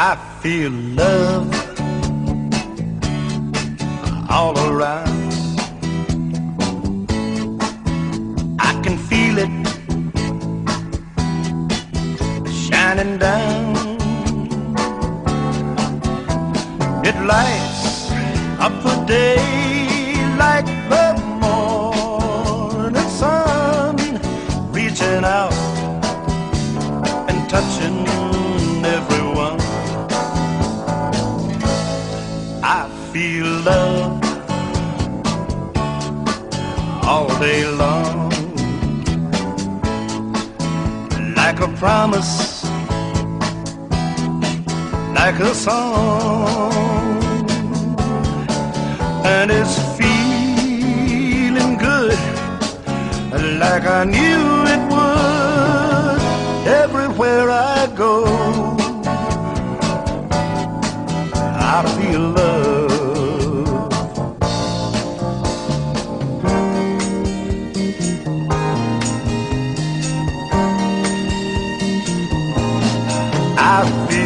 I feel love all around. I can feel it shining down. It lights up the day like the morning sun, reaching out and touching love. All day long, like a promise, like a song, and it's feeling good, like I knew it would. Everywhere I go,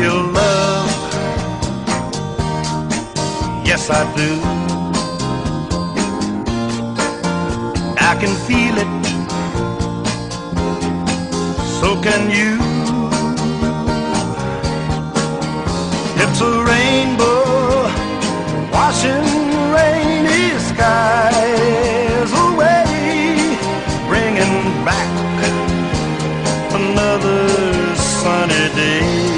Feel love. Yes, I do. I can feel it. So can you. It's a rainbow washing rainy skies away, bringing back another sunny day.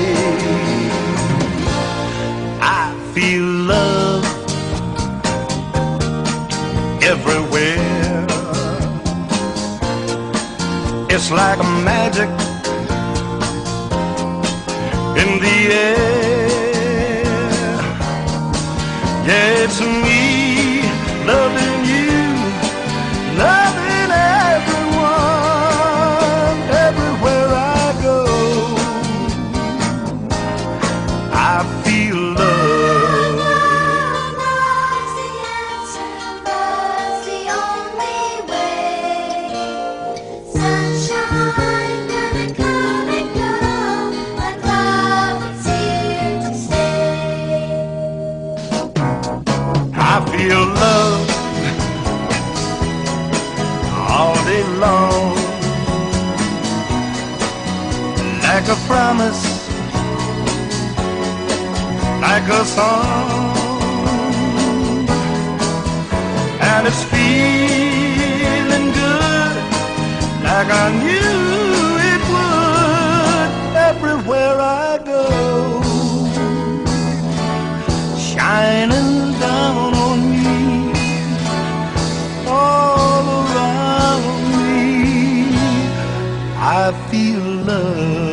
It's like a magic in the air. Yeah, it's me loving I feel love all day long, like a promise, like a song, and it's feeling good, like I knew I feel love.